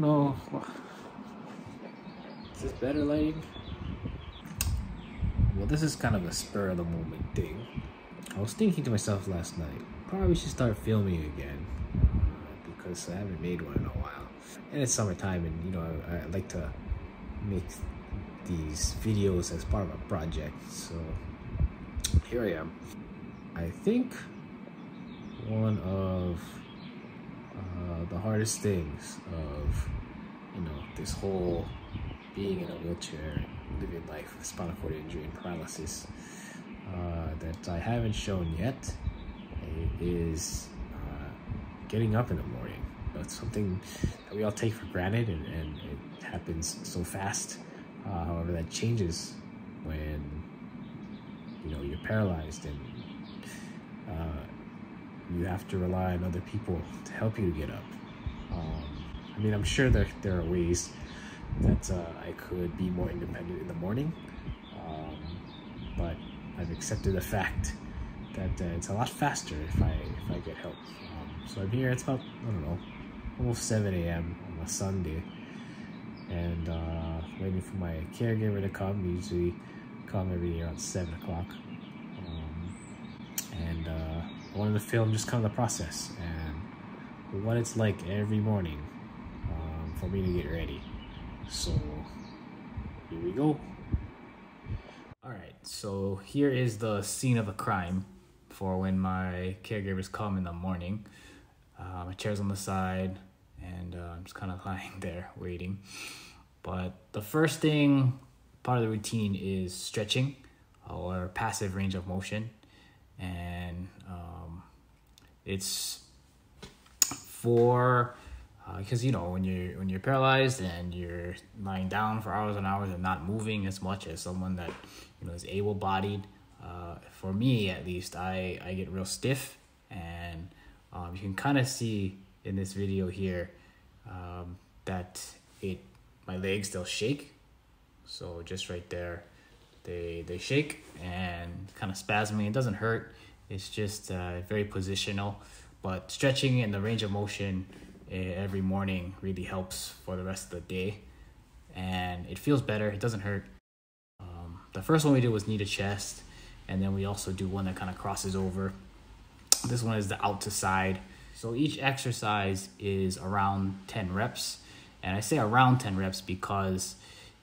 don't know. Is this better lighting? Well, this is kind of a spur of the moment thing. I was thinking to myself last night, probably should start filming again uh, because I haven't made one in a while. And it's summertime, and you know, I, I like to make these videos as part of a project. So here I am. I think one of uh, the hardest things of you know this whole being in a wheelchair, living life with spinal cord injury and paralysis uh, that I haven't shown yet is uh, getting up in the morning. That's something that we all take for granted and, and it happens so fast. Uh, however, that changes when you know you're paralyzed and uh, you have to rely on other people to help you to get up. Um, I mean, I'm sure there, there are ways that uh, I could be more independent in the morning, um, but I've accepted the fact that uh, it's a lot faster if I if I get help. Um, so I'm here. It's about I don't know, almost 7 a.m. on a Sunday, and uh, waiting for my caregiver to come. Usually come every day around seven o'clock, wanted to film just kind of the process and what it's like every morning um, for me to get ready. So here we go. All right, so here is the scene of a crime for when my caregivers come in the morning. Uh, my chair's on the side, and uh, I'm just kind of lying there waiting. But the first thing, part of the routine, is stretching or passive range of motion, and um, it's for because uh, you know when you're when you're paralyzed and you're lying down for hours and hours and not moving as much as someone that you know is able-bodied uh, for me at least i i get real stiff. And um, you can kind of see in this video here um, that it my legs they'll shake. So just right there they they shake and kind of spasming it doesn't hurt. It's just uh, very positional. But stretching and the range of motion eh, every morning really helps for the rest of the day. And it feels better. It doesn't hurt. Um, the first one we did was knee to chest and then we also do one that kind of crosses over. This one is the out to side. So each exercise is around 10 reps. And i say around 10 reps because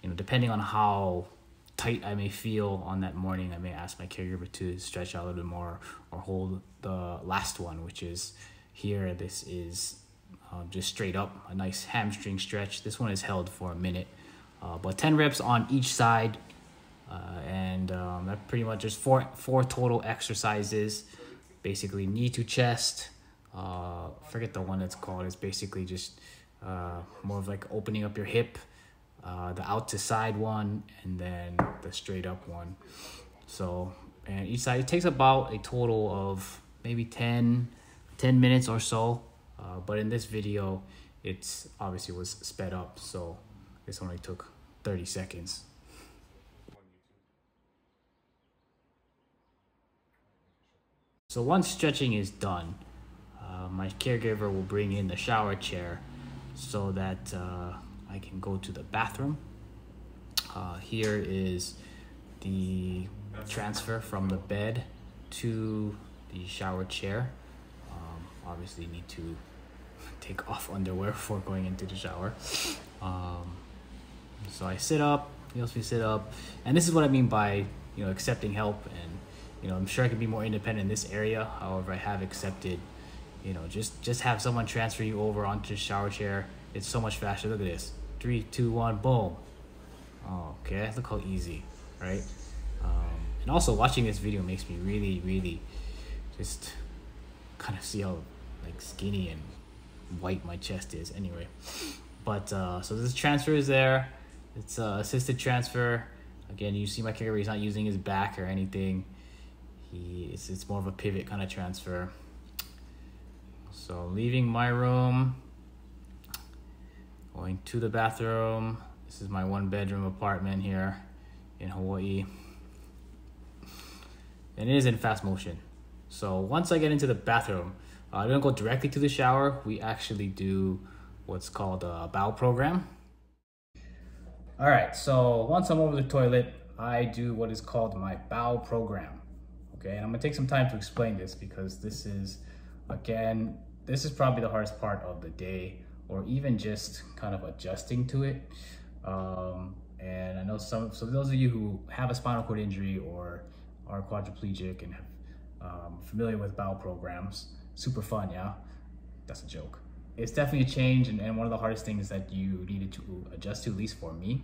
you know depending on how tight I may feel on that morning, I may ask my caregiver to stretch out a little bit more or hold the last one, which is here. This is uh, just straight up a nice hamstring stretch. This one is held for a minute, uh, but 10 reps on each side. Uh, and um, that pretty much just four four total exercises. Basically, knee to chest. Uh, forget the one that's called. It's basically just uh, more of like opening up your hip uh, the out to side one, and then the straight up one. So, and each side, it takes about a total of maybe 10, 10 minutes or so. Uh, but in this video, it's obviously was sped up, so this only took 30 seconds. So once stretching is done, uh, my caregiver will bring in the shower chair so that uh, I can go to the bathroom. Uh, here is the transfer from the bed to the shower chair. Um, obviously need to take off underwear before going into the shower. Um, so I sit up, he helps me sit up. And this is what I mean by, you know, accepting help and, you know, I'm sure I can be more independent in this area. However, I have accepted, you know, just, just have someone transfer you over onto the shower chair. It's so much faster. Look at this three, two, one, boom. Okay, look how easy, right? Um, and also watching this video makes me really, really just kind of see how like skinny and white my chest is anyway. But uh, so this transfer is there. It's uh, assisted transfer. Again, you see my caregiver, he's not using his back or anything. He it's more of a pivot kind of transfer. So leaving my room, Going to the bathroom. This is my one bedroom apartment here in Hawaii. And it is in fast motion. So once I get into the bathroom, uh, I don't go directly to the shower. We actually do what's called a bowel program. All right, so once I'm over the toilet, I do what is called my bowel program. Okay, and I'm gonna take some time to explain this because this is, again, this is probably the hardest part of the day or even just kind of adjusting to it. Um, and I know some, so those of you who have a spinal cord injury or are quadriplegic and have um, familiar with bowel programs, super fun, yeah? That's a joke. It's definitely a change and, and one of the hardest things that you needed to adjust to, at least for me.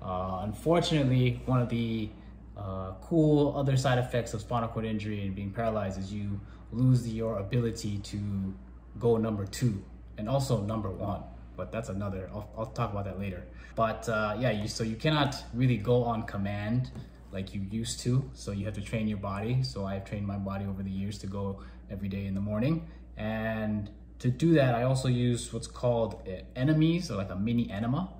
Uh, unfortunately, one of the uh, cool other side effects of spinal cord injury and being paralyzed is you lose your ability to go number two and also number one. But that's another, I'll, I'll talk about that later. But uh, yeah, you, so you cannot really go on command like you used to. So you have to train your body. So I've trained my body over the years to go every day in the morning. And to do that, I also use what's called enemas, or like a mini enema.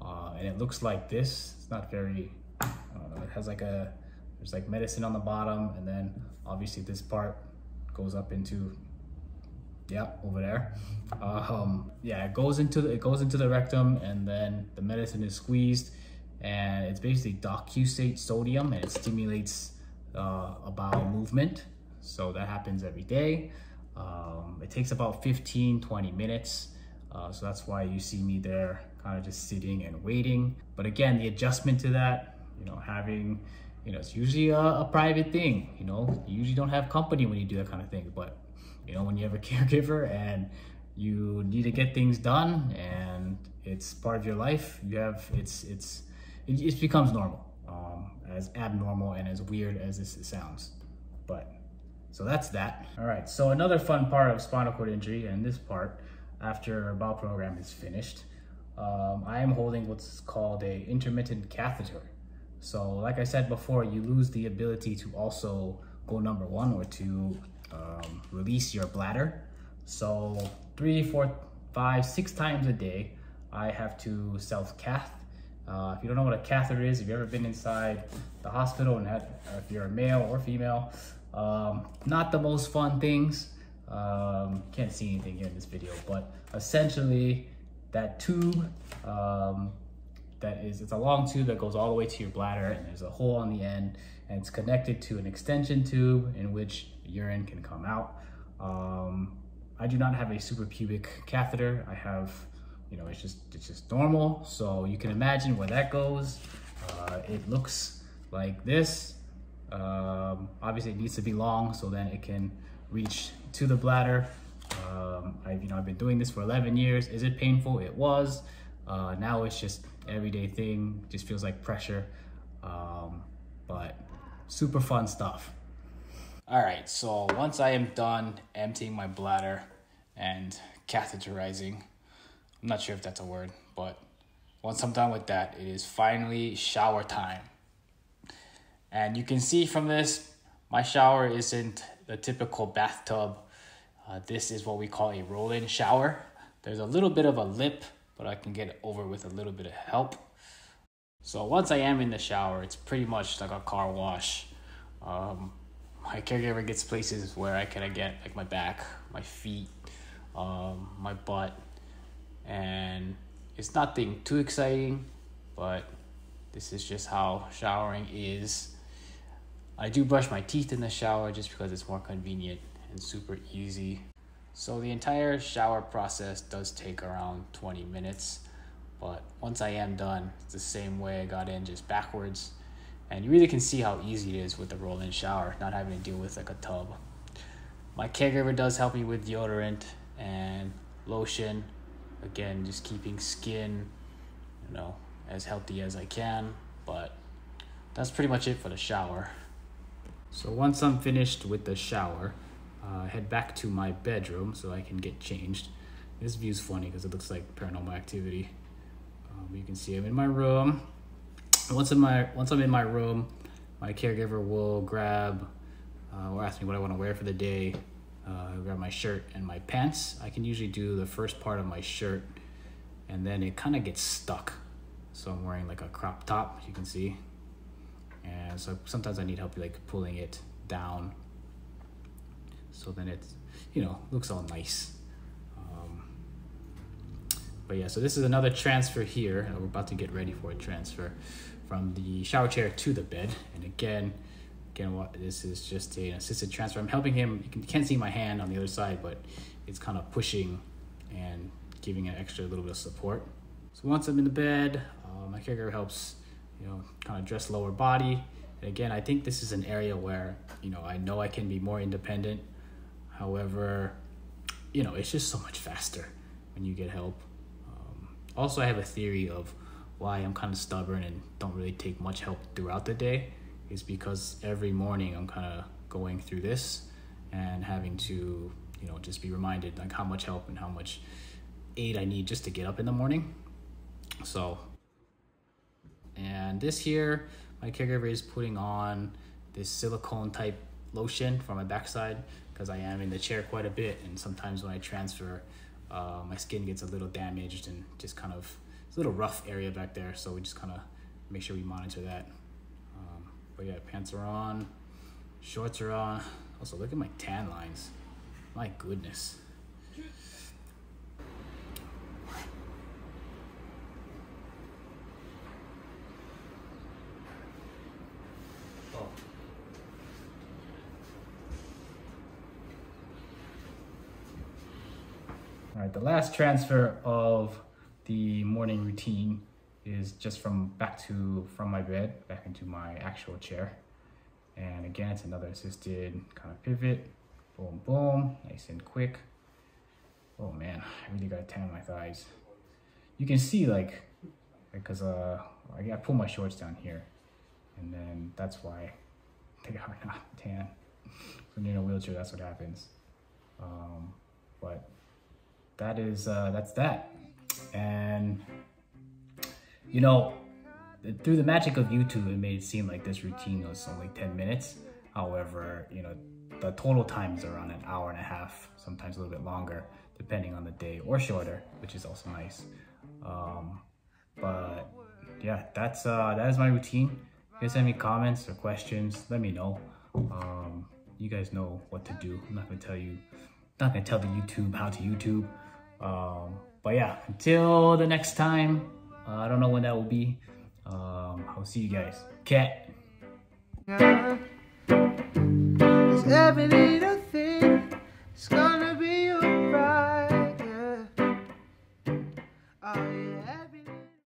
Uh, and it looks like this. It's not very, know, it has like a, there's like medicine on the bottom. And then obviously this part goes up into yeah over there. Um yeah it goes into the, it goes into the rectum and then the medicine is squeezed and it's basically docusate sodium and it stimulates uh, a bowel movement. So that happens every day. Um, it takes about 15 20 minutes. Uh, so that's why you see me there kind of just sitting and waiting. But again the adjustment to that you know having you know it's usually a, a private thing you know? You usually don't have company when you do that kind of thing but you know, when you have a caregiver and you need to get things done and it's part of your life, you have, it's, it's, it, it becomes normal, um, as abnormal and as weird as this sounds. But, so that's that. All right, so another fun part of spinal cord injury and this part, after our bowel program is finished, um, I am holding what's called a intermittent catheter. So like I said before, you lose the ability to also go number one or to um, release your bladder. So three, four, five, six times a day, I have to self-cath. Uh, if you don't know what a catheter is, if you've ever been inside the hospital and had, if you're a male or female, um, not the most fun things. Um, can't see anything here in this video, but essentially that tube, um, that is, it's a long tube that goes all the way to your bladder and there's a hole on the end and it's connected to an extension tube in which urine can come out. Um, I do not have a suprapubic catheter. I have, you know, it's just it's just normal. So you can imagine where that goes. Uh, it looks like this. Um, obviously, it needs to be long so then it can reach to the bladder. Um, I've you know I've been doing this for 11 years. Is it painful? It was. Uh, now it's just everyday thing. Just feels like pressure. Um, but super fun stuff. All right, so once I am done emptying my bladder and catheterizing, I'm not sure if that's a word, but once I'm done with that, it is finally shower time. And you can see from this, my shower isn't the typical bathtub. Uh, this is what we call a roll-in shower. There's a little bit of a lip, but I can get over with a little bit of help. So once I am in the shower, it's pretty much like a car wash. Um, my caregiver gets places where I can get like my back, my feet, um, my butt, and it's nothing too exciting, but this is just how showering is. I do brush my teeth in the shower just because it's more convenient and super easy. So the entire shower process does take around 20 minutes, but once I am done, it's the same way I got in, just backwards and you really can see how easy it is with the roll-in shower, not having to deal with like a tub. My caregiver does help me with deodorant and lotion. Again, just keeping skin, you know, as healthy as I can. But that's pretty much it for the shower. So once I'm finished with the shower, uh, head back to my bedroom so I can get changed. This view's funny because it looks like paranormal activity. Um, you can see I'm in my room once in my once I'm in my room, my caregiver will grab uh, or ask me what I want to wear for the day. Uh, grab my shirt and my pants. I can usually do the first part of my shirt, and then it kind of gets stuck. So I'm wearing like a crop top, you can see, and so sometimes I need help like pulling it down. So then it, you know, looks all nice. Um, but yeah, so this is another transfer here. We're about to get ready for a transfer from the shower chair to the bed. And again, again, what this is just an assisted transfer. I'm helping him. You, can, you can't see my hand on the other side, but it's kind of pushing and giving an extra little bit of support. So once I'm in the bed, uh, my caregiver helps, you know, kind of dress lower body. And again, I think this is an area where, you know, I know I can be more independent. However, you know, it's just so much faster when you get help. Um, also, I have a theory of why I'm kind of stubborn and don't really take much help throughout the day is because every morning I'm kind of going through this and having to, you know, just be reminded like how much help and how much aid I need just to get up in the morning. So, and this here, my caregiver is putting on this silicone type lotion for my backside because I am in the chair quite a bit, and sometimes when I transfer, uh, my skin gets a little damaged and just kind of it's a little rough area back there. So we just kind of make sure we monitor that. Um, but yeah, pants are on, shorts are on. Also, look at my tan lines. My goodness. The last transfer of the morning routine is just from back to from my bed back into my actual chair. And again, it's another assisted kind of pivot. Boom, boom, nice and quick. Oh man, I really gotta tan my thighs. You can see like, because uh, I gotta pull my shorts down here. And then that's why they are not tan. When you're in a wheelchair, that's what happens. Um, but that is uh, that's that. And you know, through the magic of YouTube, it made it seem like this routine was only 10 minutes. However, you know, the total time is around an hour and a half, sometimes a little bit longer, depending on the day, or shorter, which is also nice. Um, but yeah, that's uh, that is my routine. If you guys have any comments or questions, let me know. Um, you guys know what to do. I'm not gonna tell you, not gonna tell the YouTube how to YouTube. Um, but yeah, until the next time, uh, I don't know when that will be. Um, I'll see you guys. Cat. Cause